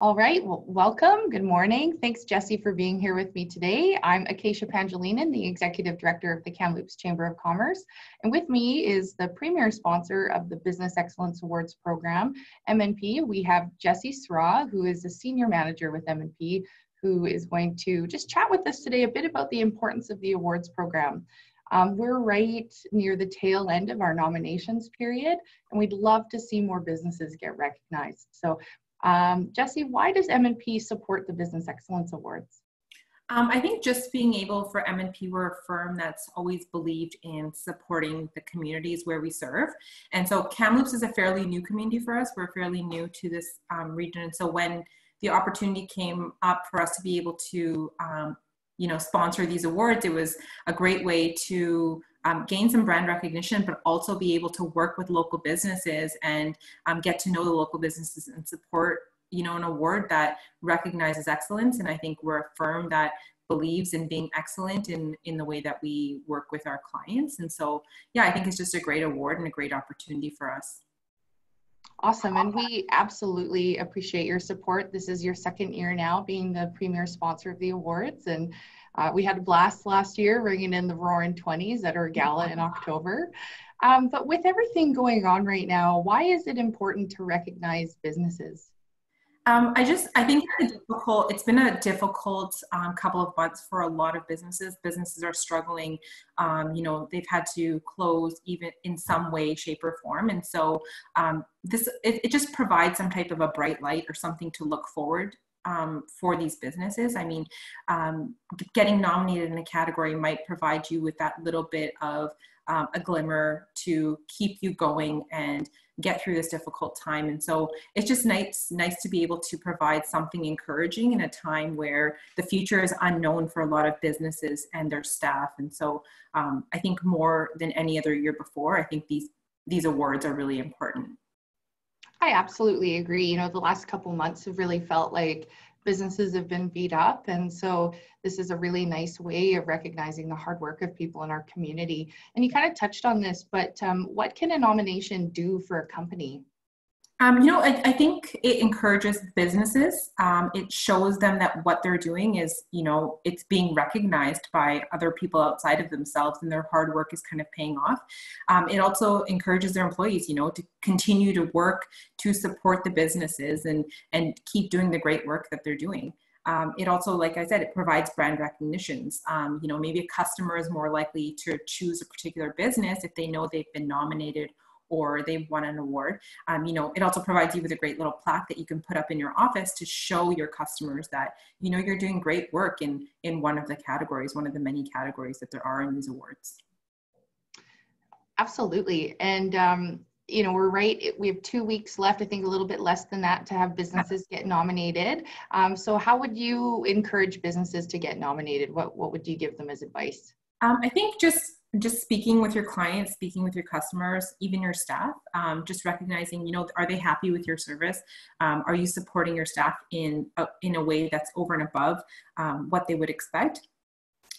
All right, well, welcome. Good morning. Thanks, Jessy, for being here with me today. I'm Acacia Pangilinan, the Executive Director of the Kamloops Chamber of Commerce. And with me is the premier sponsor of the Business Excellence Awards program, MNP. We have Jessy Sra, who is a Senior Manager with MNP, who is going to just chat with us today a bit about the importance of the awards program. Um, we're right near the tail end of our nominations period, and we'd love to see more businesses get recognized. So um, Jessy, why does MNP support the Business Excellence Awards? Um, I think just being able for MNP, we're a firm that's always believed in supporting the communities where we serve. And so Kamloops is a fairly new community for us. We're fairly new to this um, region. And so when the opportunity came up for us to be able to, um, you know, sponsor these awards, it was a great way to um, gain some brand recognition, but also be able to work with local businesses and um, get to know the local businesses and support, you know, an award that recognizes excellence. And I think we're a firm that believes in being excellent in in the way that we work with our clients. And so, yeah, I think it's just a great award and a great opportunity for us. Awesome. And we absolutely appreciate your support. This is your second year now being the premier sponsor of the awards. And uh, we had a blast last year, bringing in the Roaring Twenties at our gala in October. Um, but with everything going on right now, why is it important to recognize businesses? Um, I just, I think it's difficult. It's been a difficult um, couple of months for a lot of businesses. Businesses are struggling. Um, you know, they've had to close even in some way, shape, or form. And so, um, this it, it, just provides some type of a bright light or something to look forward um, for these businesses. I mean, um, getting nominated in a category might provide you with that little bit of um, a glimmer to keep you going and get through this difficult time. And so it's just nice, nice to be able to provide something encouraging in a time where the future is unknown for a lot of businesses and their staff. And so um, I think more than any other year before, I think these these awards are really important. I absolutely agree. You know, the last couple months have really felt like businesses have been beat up. And so this is a really nice way of recognizing the hard work of people in our community. And you kind of touched on this, but um, what can a nomination do for a company? Um, you know, I, I, think it encourages businesses. Um, it shows them that what they're doing is, you know, it's being recognized by other people outside of themselves and their hard work is kind of paying off. Um, it also encourages their employees, you know, to continue to work to support the businesses and, and keep doing the great work that they're doing. Um, it also, like I said, it provides brand recognitions. Um, you know, maybe a customer is more likely to choose a particular business if they know they've been nominated or they've won an award. Um, you know, it also provides you with a great little plaque that you can put up in your office to show your customers that you know you're doing great work in in one of the categories, one of the many categories that there are in these awards. Absolutely, and um, you know we're right. We have two weeks left. I think a little bit less than that to have businesses get nominated. Um, so, how would you encourage businesses to get nominated? What what would you give them as advice? Um, I think just just speaking with your clients, speaking with your customers, even your staff, um, just recognizing, you know, are they happy with your service? Um, are you supporting your staff in a, in a way that's over and above um, what they would expect?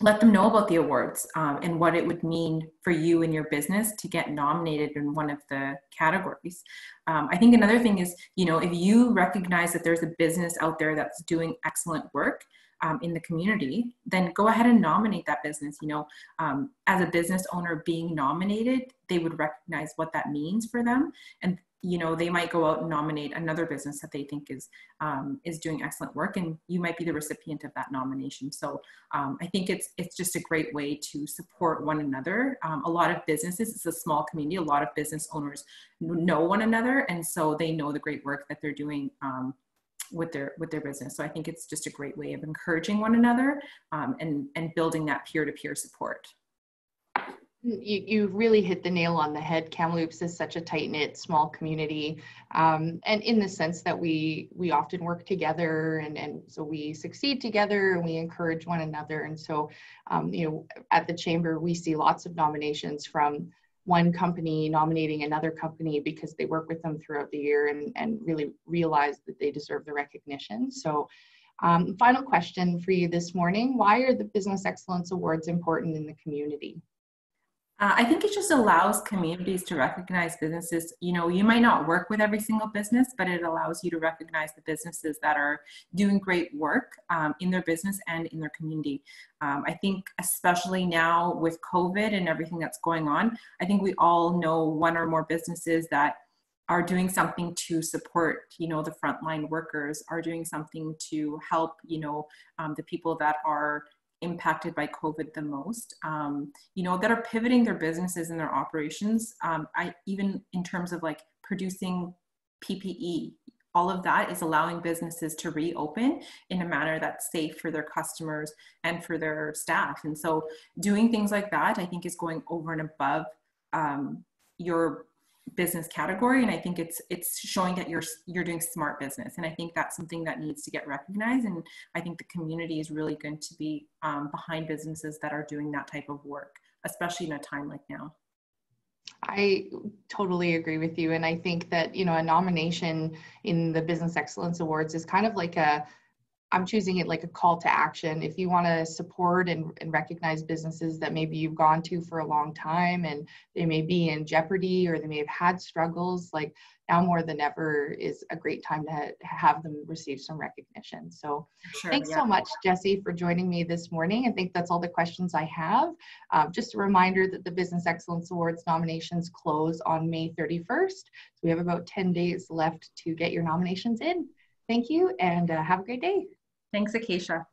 Let them know about the awards um, and what it would mean for you and your business to get nominated in one of the categories. Um, I think another thing is, you know, if you recognize that there's a business out there that's doing excellent work, um, in the community, then go ahead and nominate that business. You know, um, as a business owner being nominated, they would recognize what that means for them, and you know they might go out and nominate another business that they think is um, is doing excellent work, and you might be the recipient of that nomination. So um, I think it's it's just a great way to support one another. Um, a lot of businesses, it's a small community. A lot of business owners know one another, and so they know the great work that they're doing um, with their with their business. So I think it's just a great way of encouraging one another um, and and building that peer to peer support. You, you really hit the nail on the head. Kamloops is such a tight knit, small community, um, and in the sense that we we often work together, and and so we succeed together, and we encourage one another. And so, um, you know, at the chamber, we see lots of nominations from one company nominating another company because they work with them throughout the year and, and really realize that they deserve the recognition. So um, final question for you this morning. Why are the Business Excellence Awards important in the community? Uh, I think it just allows communities to recognize businesses. You know, you might not work with every single business, but it allows you to recognize the businesses that are doing great work um, in their business and in their community. Um, I think, especially now with COVID and everything that's going on, I think we all know one or more businesses that are doing something to support you know the frontline workers are doing something to help you know um, the people that are impacted by COVID the most, um, you know, that are pivoting their businesses and their operations. Um, I even in terms of like producing PPE, all of that is allowing businesses to reopen in a manner that's safe for their customers and for their staff. And so, doing things like that, I think, is going over and above um, your business category and i think it's it's showing that you're you're doing smart business and i think that's something that needs to get recognized and i think the community is really going to be um, behind businesses that are doing that type of work especially in a time like now I totally agree with you. And I think that, you know, a nomination in the Business Excellence Awards is kind of like a I'm choosing it like a call to action. If you want to support and, and recognize businesses that maybe you've gone to for a long time and they may be in jeopardy or they may have had struggles, like now more than ever is a great time to ha- have them receive some recognition. So sure, thanks yeah. so much, Jessy, for joining me this morning. I think that's all the questions I have. Um, just a reminder that the Business Excellence Awards nominations close on May 31st. So we have about 10 days left to get your nominations in. Thank you and uh, have a great day. Thanks, Acacia.